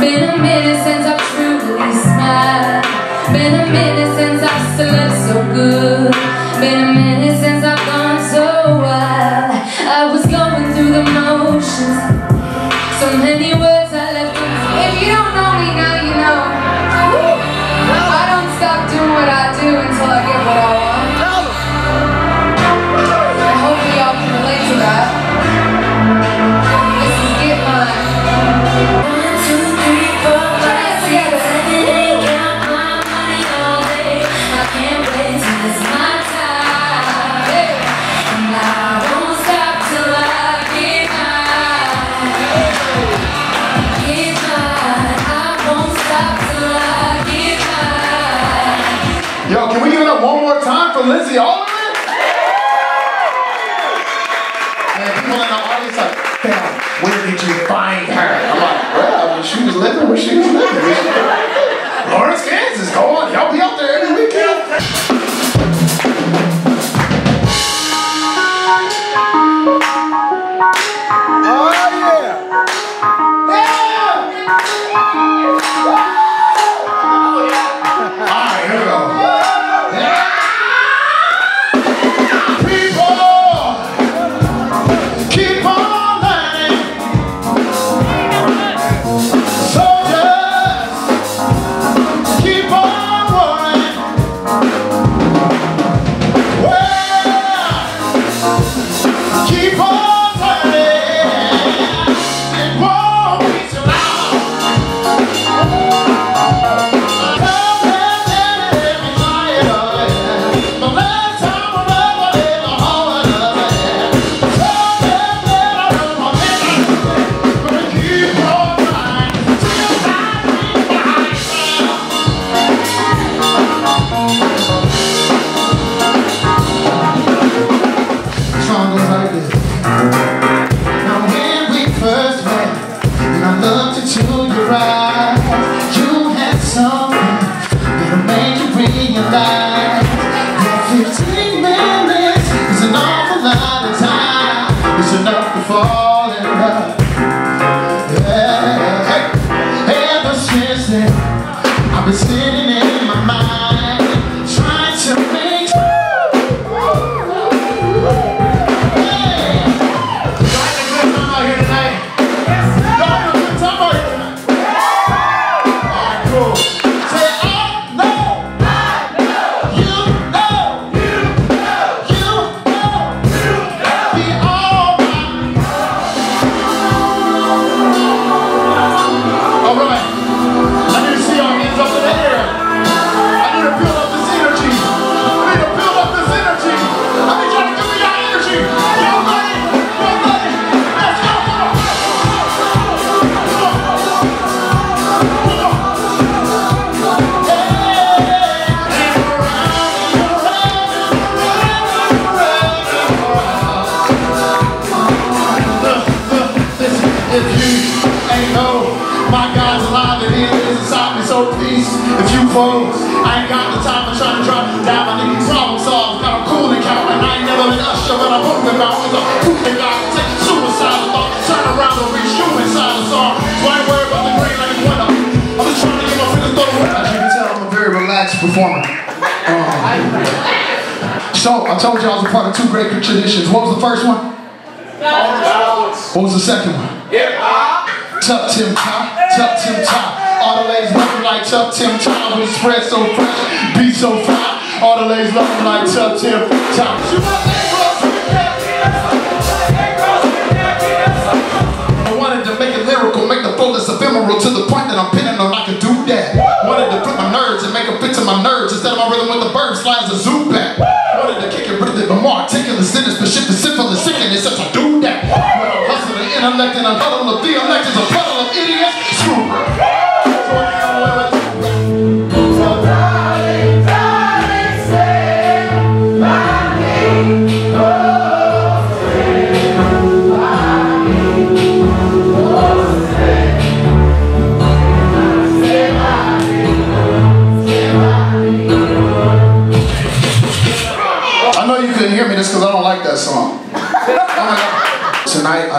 Been a minute since I've truly smiled. Been a minute since I've slept so good. Been a minute since I've gone so wild. I was going through the motions. So many words I left. If you don't know me now, you know. I don't stop doing what I do until I for Lindsay Alderman? And people in the audience like, fam, where did you find her? I'm like, well, mean, she was living where she was living. Lawrence, Kansas, go on. Y'all be out there every weekend. Oh yeah! All I've been If you ain't know, my God's alive and He lives inside me, so please, if you folks, I ain't got the time to try to drop down my knees, problem solved, got a cooling count, and I ain't never been usher, but I'm moving about with a moving God, take suicidal thought, turn around and reach you inside the song. So I ain't worried about the green like it's winter. I'm just trying to get my feelings thrown away. As you can tell, I'm a very relaxed performer. Um, so, I told you I was a part of two great traditions. What was the first one? What was the second one? Tup Tim Thai, Tup Tim Thai. All the ladies looking like Tup Tim Thai. We spread so fresh, beat so fly. All the ladies looking like Tup Tim Thai. Wanted to make it lyrical, make the fullest ephemeral to the point that I'm pinning on I can do that. Wanted to flip my nerves and make a fit to my nerves instead of my rhythm with the bird slides a zoo back. Wanted to kick it rhythm, but more articulate, sinister, shit, the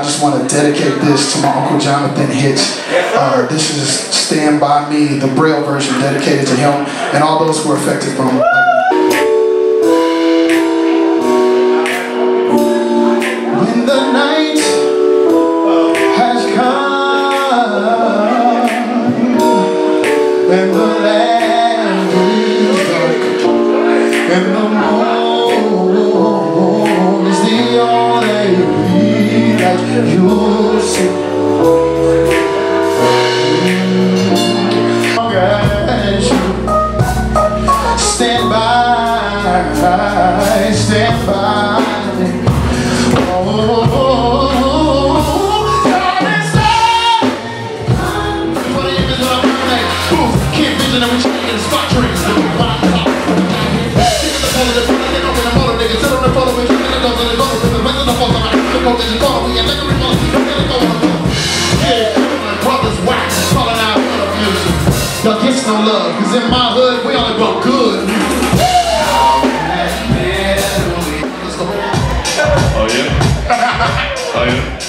I just want to dedicate this to my Uncle Jonathan Hitch. Uh, this is Stand By Me, the Brail version dedicated to him and all those who are affected from it. When the night has come and the land is dark and the niggas in my hood, we only grow good. Oh yeah? oh yeah?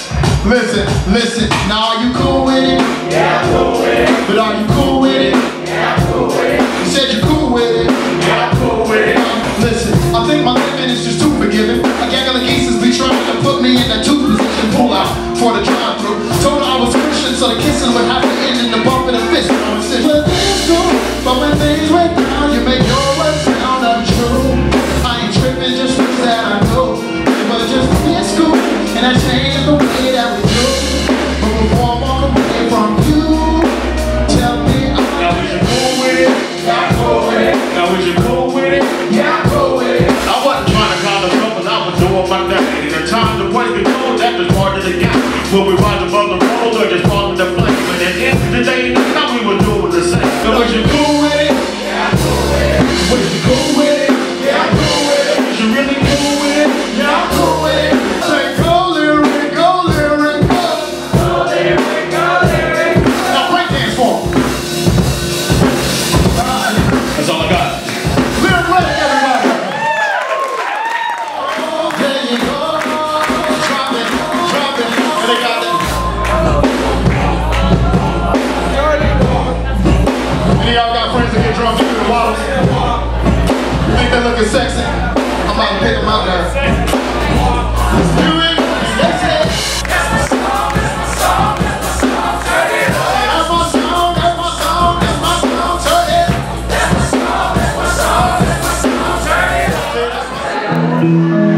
Listen, listen, now are you cool with it? Yeah, I'm cool with it. But are you cool with it? It's time to play the gold, that is part of the game. When we ride Any y'all got friends that get drunk drinking the waters? You think they're looking sexy? I'm about to pick them out now. Let's it. You.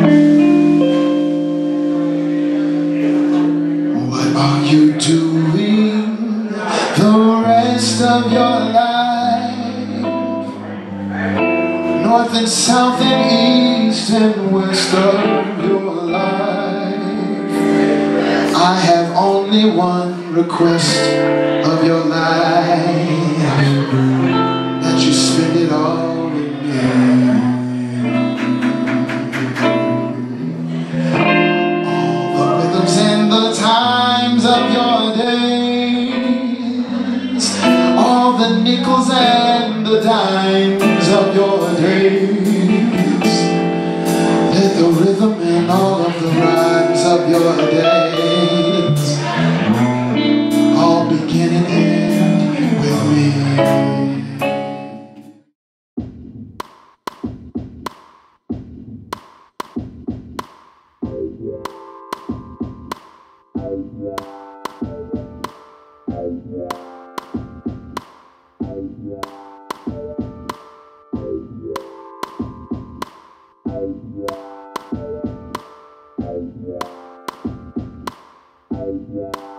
I have only one request of your life. That you spend it all with me. All the rhythms and the times of your days. All the nickels and the dimes of your days. Let the rhythm and all of the rhymes of your days beginning and with me. Yeah.